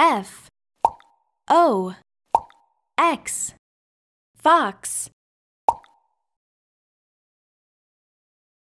F O X Fox